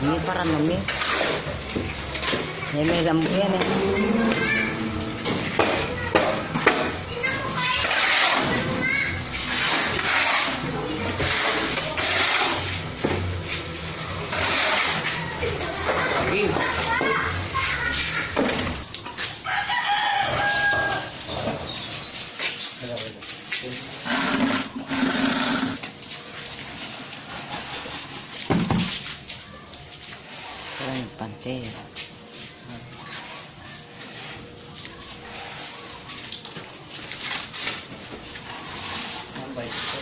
dami para nami. Yan may gambo yan eh.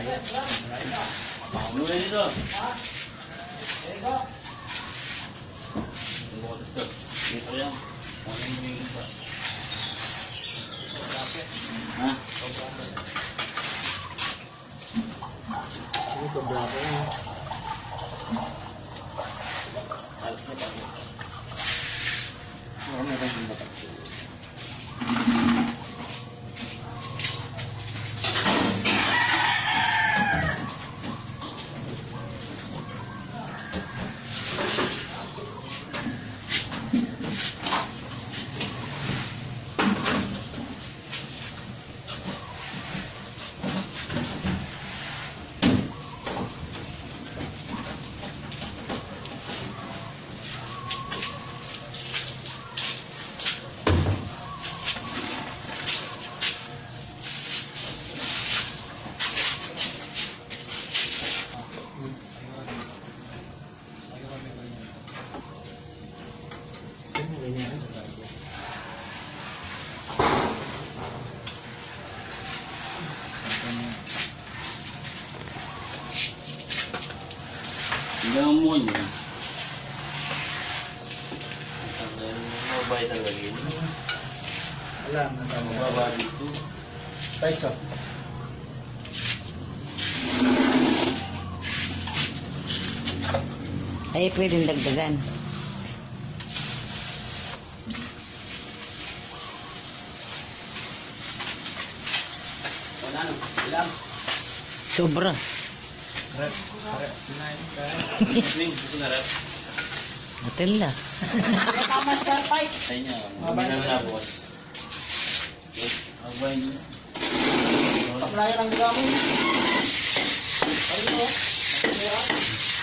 pa pa sobra yun. Ano na dito? Yan. Ano yung may isa? Ha? Ini sobra Hanggang mo niya. Ang mabay talaga yun. Alam, ang tama. Mababa dito. Paiso. Ay, pwedeng dagdagan. Wala? Ilang? Sobra. Rep, rep. Ring, ito na rin. Hotel na. Ay niya. Mabay na na boss. Mabay niya. Paklayan ang gamon. Ano? Ano yan? Gusto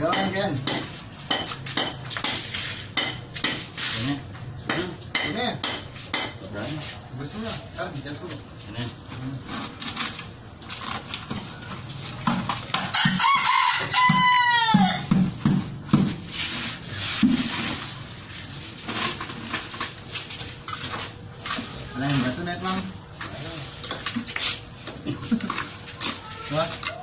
Ya, ini. Ini. Seberang. Gusto na. Tara, bigas ko. Ini. Lain batu naik, Bang. Wah.